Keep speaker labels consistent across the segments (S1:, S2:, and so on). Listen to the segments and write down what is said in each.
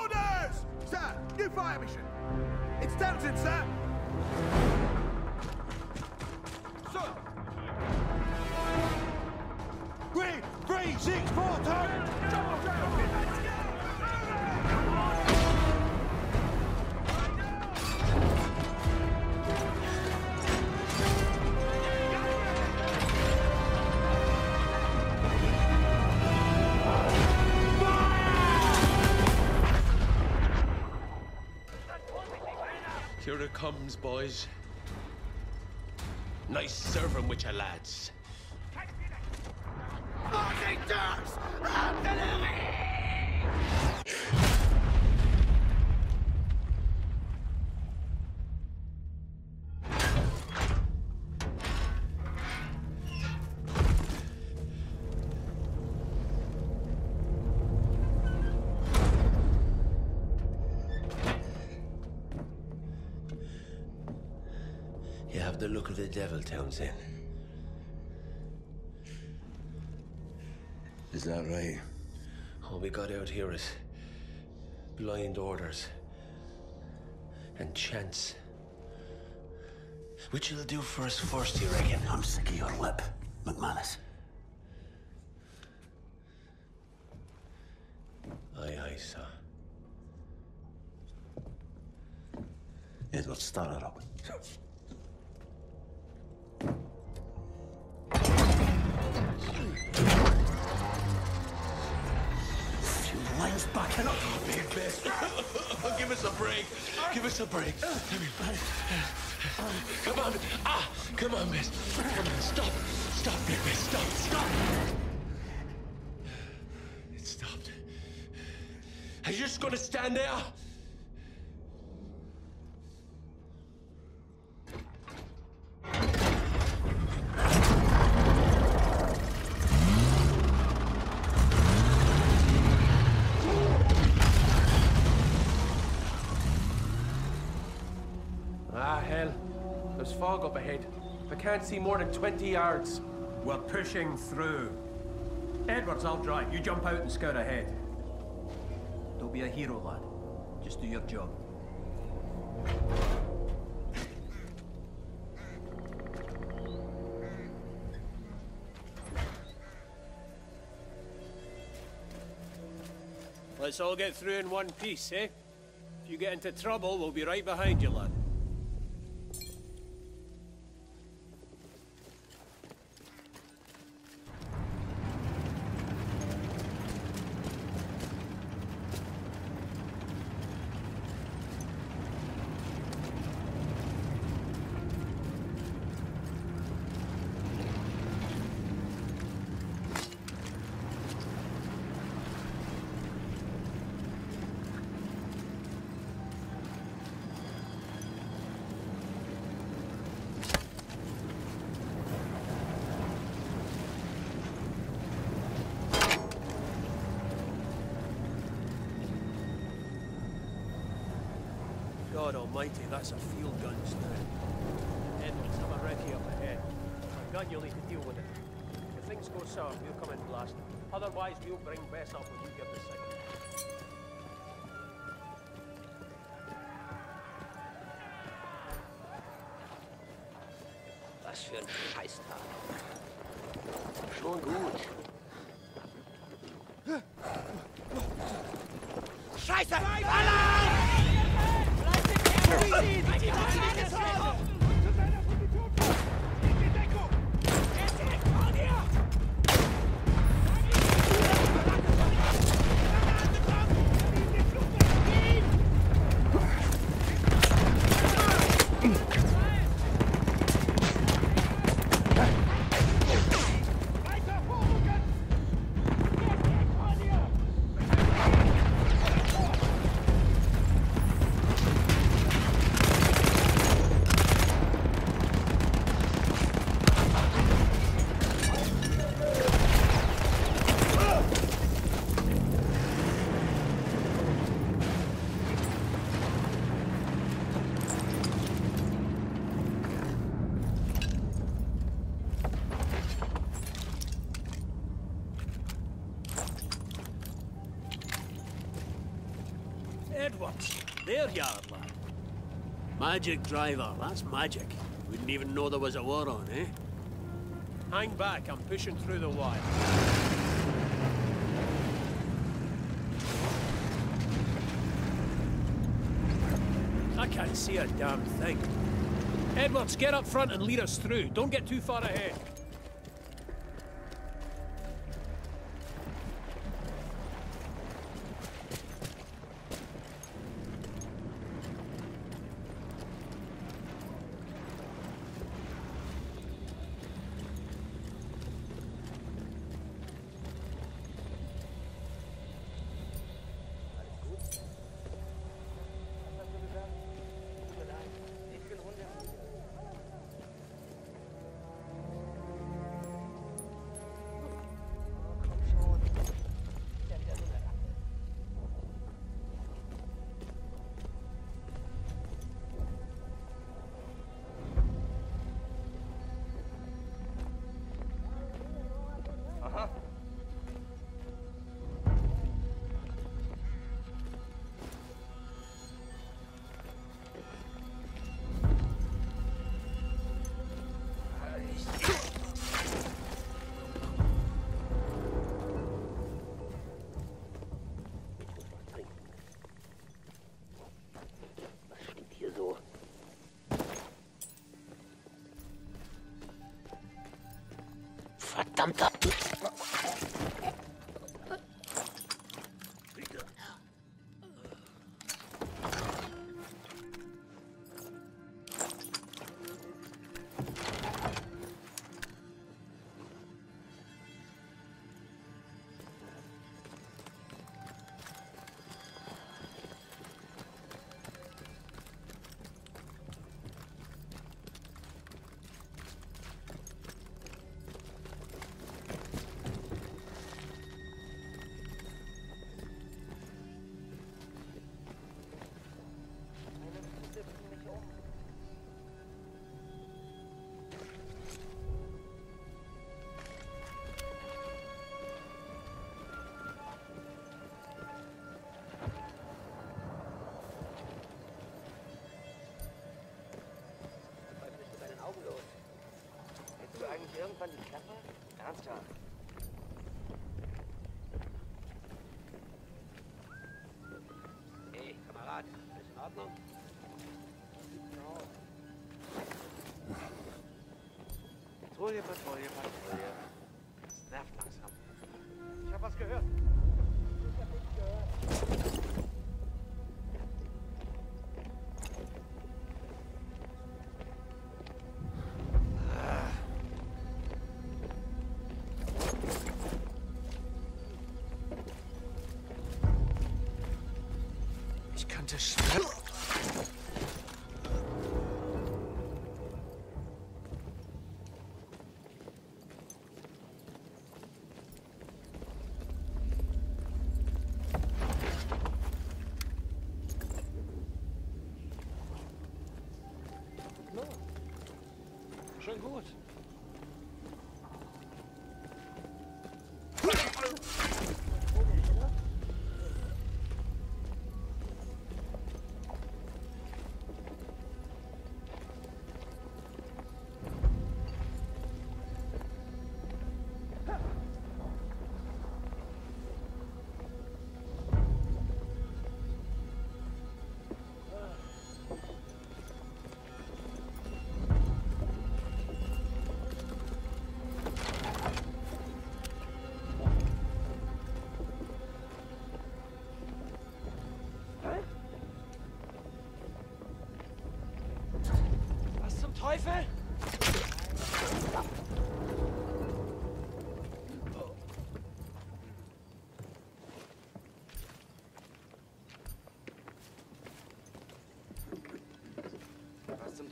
S1: Orders! Sir, new fire mission. It's Townsend, sir. Sir. Three, three, six, four, turn!
S2: Here it comes, boys. Nice serving with your lads. You the look of the devil, Townsend.
S3: Is that right?
S2: All we got out here is blind orders and chance. Which will do for us first, you reckon?
S3: I'm sick of your lip, McManus.
S2: Aye, aye, sir.
S3: Edward, start it up. Lines backing up.
S2: Big best. Give us a break. Give us a break. Come on. Ah, come on, miss. Come on, stop. Stop, big miss. Stop, stop. Are you just gonna stand there?
S4: Ah, hell. There's fog up ahead. I can't see more than 20 yards.
S5: We're pushing through. Edwards, I'll drive. You jump out and scout ahead. Don't be a hero, lad. Just do your job.
S6: Let's all get through in one piece, eh? If you get into trouble, we'll be right behind you, lad. God almighty, that's a field gun now. Edwards, have a recce up ahead. A gun, you'll need to deal with it. If things go sour, we'll come in blast. Otherwise, we'll bring Bess up when you give the signal. Magic driver, that's magic. Wouldn't even know there was a war on, eh? Hang back, I'm pushing through the wire. I can't see a damn thing. Edwards, get up front and lead us through. Don't get too far ahead.
S7: Verdammter.
S8: Was Klappe? Ernsthaft? Hey, Kamerad, alles in Ordnung? Patrouille, Patrouille, Patrouille. Das nervt langsam. Ich hab was gehört.
S3: verdammte Schwert.
S8: Schon gut.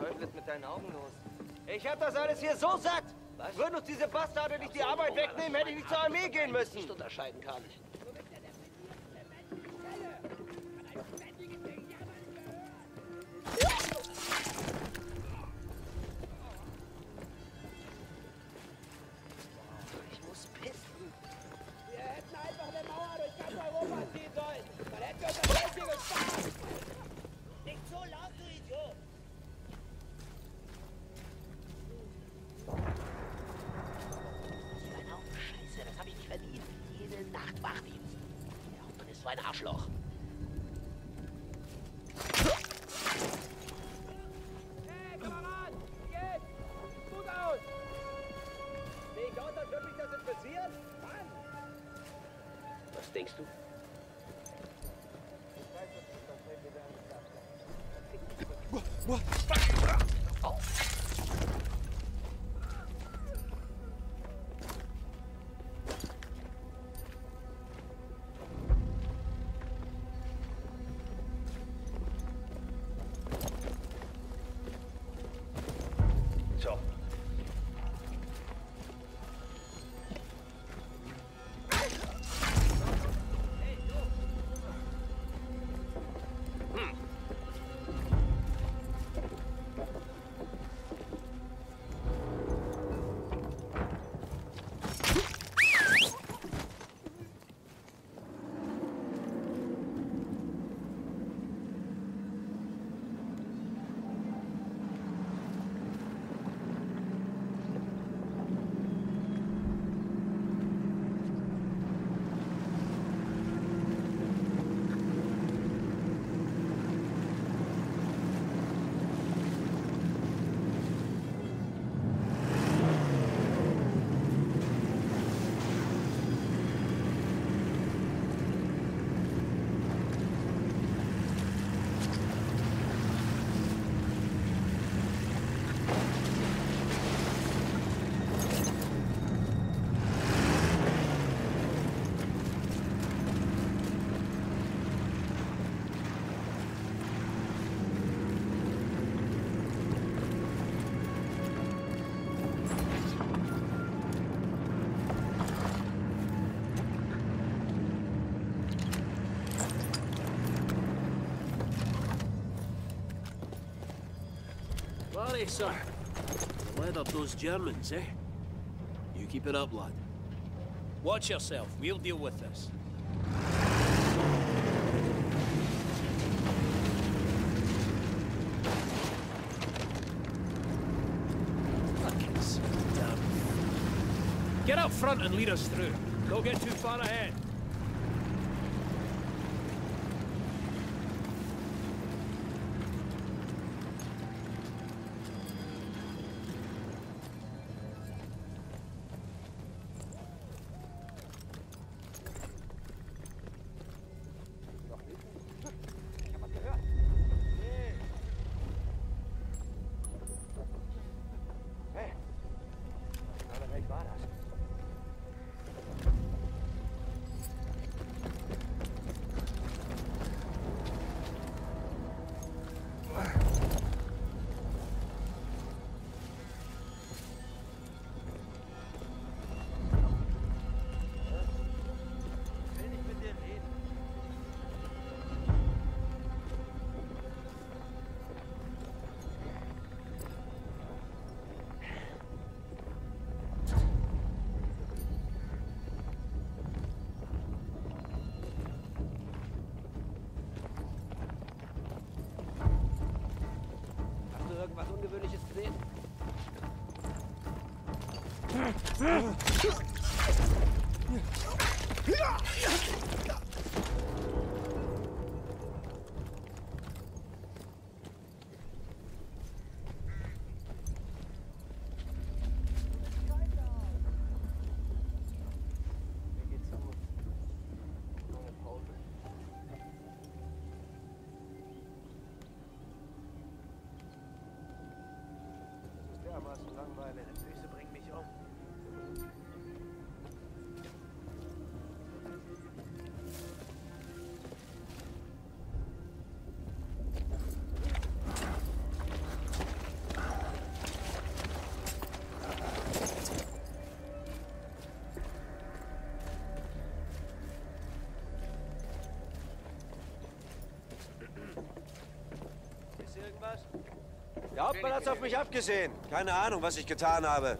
S8: Teufel ist mit deinen Augen los? Ich hab das alles hier so satt! Würden uns diese Bastarde nicht die Arbeit wegnehmen, hätte ich nicht zur Armee gehen müssen!
S7: Nicht unterscheiden kann.
S8: Ich
S2: texto.
S6: Bois, Sir. Led up those Germans, eh? You keep it up, lad. Watch yourself. We'll deal with this. Get up front and lead us through. Don't get too far ahead.
S8: Hast du irgendwas Ungewöhnliches gesehen? Mir geht's gut. Ohne Pause. Das ist dermaßen langweilig.
S6: Meine Füße bringen mich um.
S8: Ist hier irgendwas?
S9: Der Hauptmann hat's auf mich abgesehen. Keine Ahnung, was ich getan habe.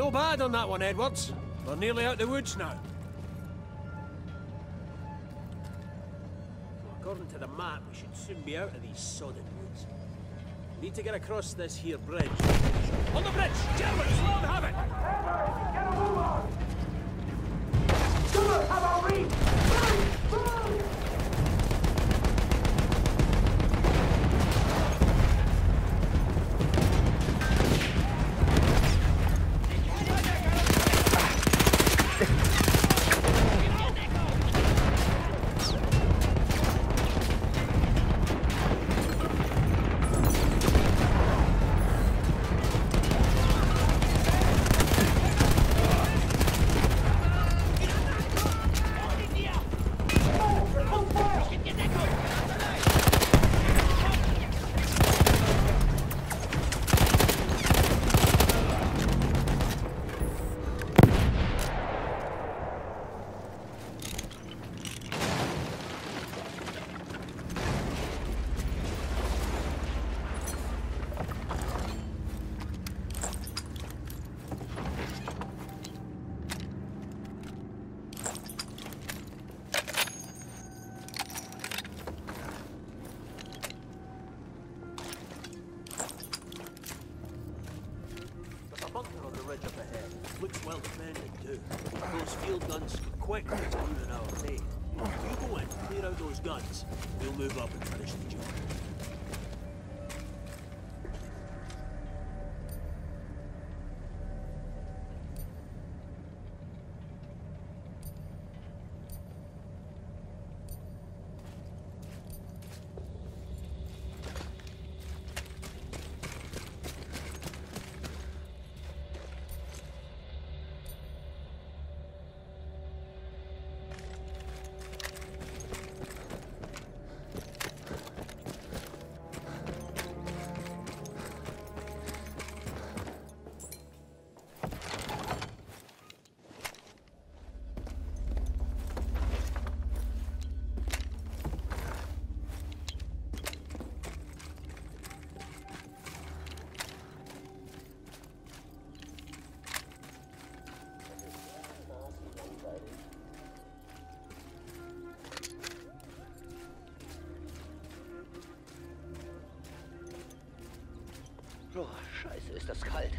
S6: No bad on that one, Edwards. We're nearly out the woods now. According to the map, we should soon be out of these sodden woods. We need to get across this here bridge. On the bridge! Germans, have it! There's Move up and finish the
S7: ist das kalt.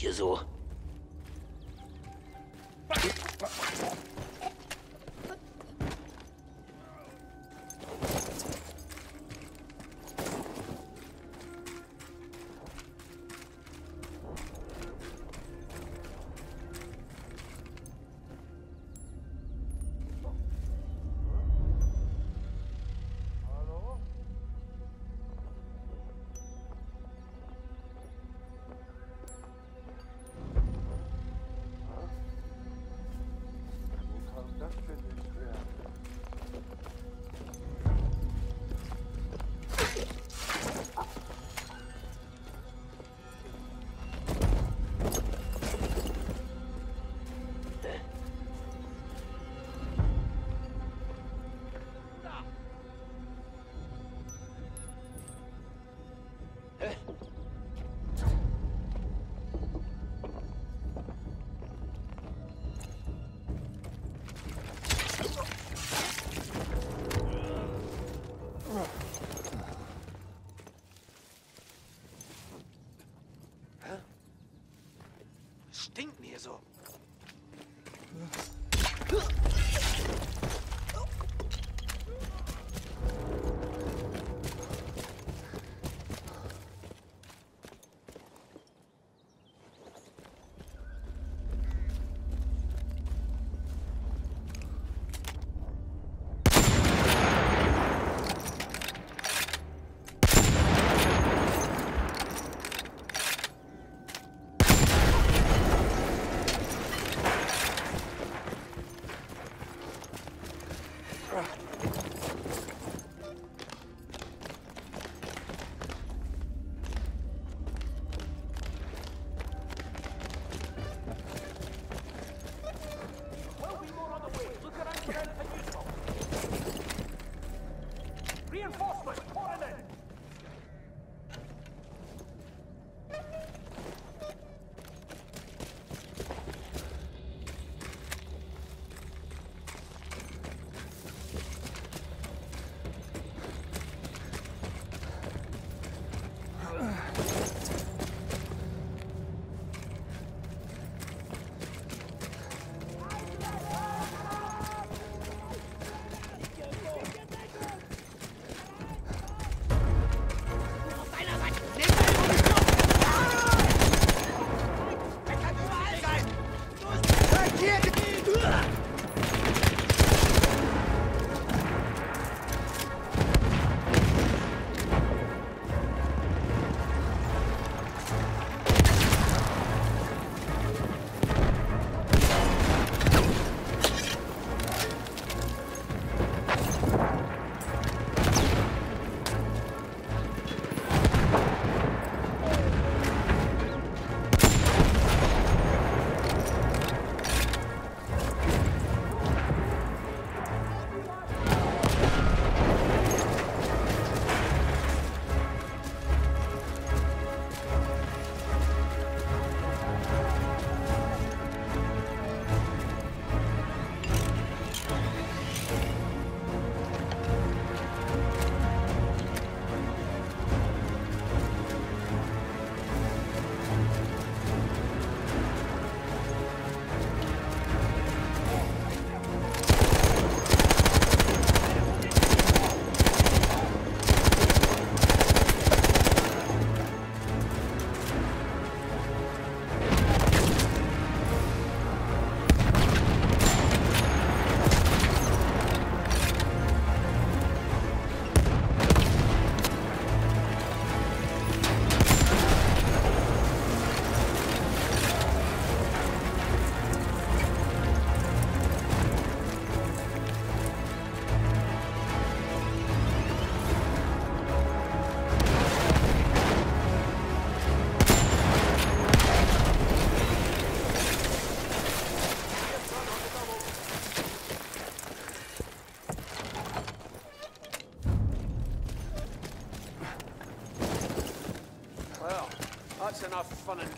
S7: Hier so?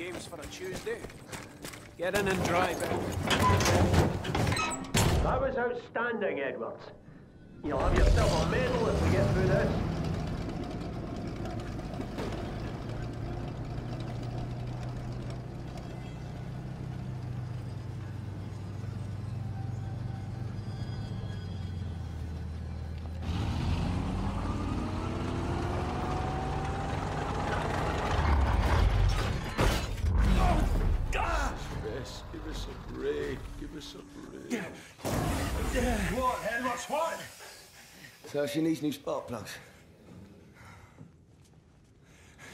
S6: Games for a Tuesday. Get in and drive it. That was outstanding, Edwards. You'll have yourself a medal if we get through this.
S2: Break. Give us a break.
S3: What, Edwards, what?
S2: So she needs new spark plugs.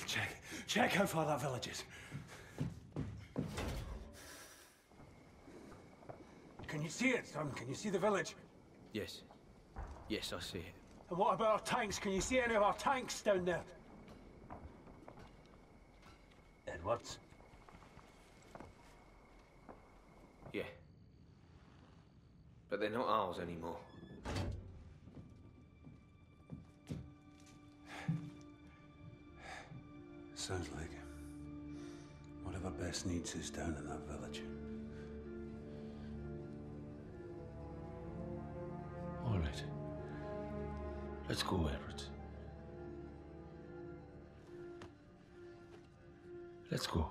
S3: Check. Check how far that village is. Can you see it, son? Can you see the village?
S7: Yes. Yes, I see it.
S3: And what about our tanks? Can you see any of our tanks down there? Edwards?
S7: But they're not ours anymore.
S3: Sounds like whatever Bess needs is down in that village.
S2: All right. Let's go, Edwards. Let's go.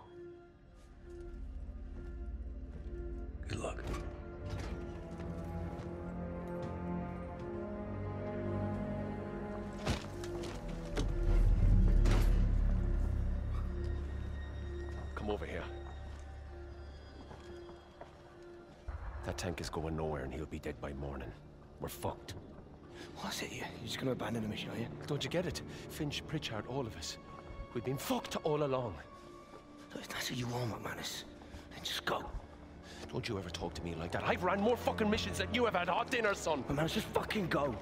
S2: Is going nowhere and he'll be dead by morning. We're fucked.
S7: What's it you? You're just gonna abandon the mission, are you?
S2: Don't you get it? Finch, Pritchard, all of us. We've been fucked all along.
S7: Look, if that's what you want, McManus, then just go.
S2: Don't you ever talk to me like that. I've ran more fucking missions than you have had hot dinner, son.
S7: McManus, just fucking go.